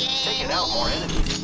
Taking out more enemies.